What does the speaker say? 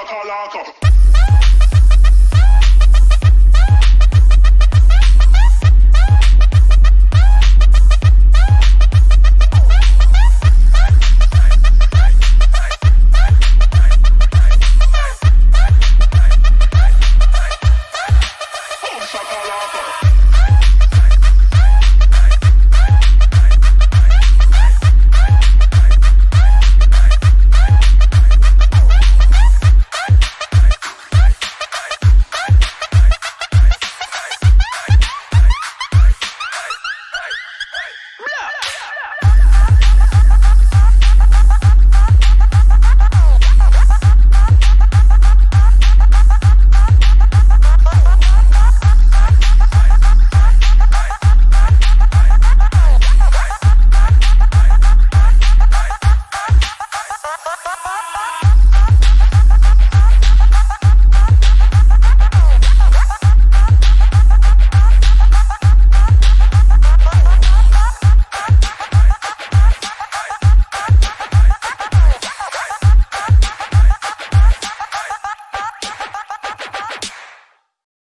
Kakalaka.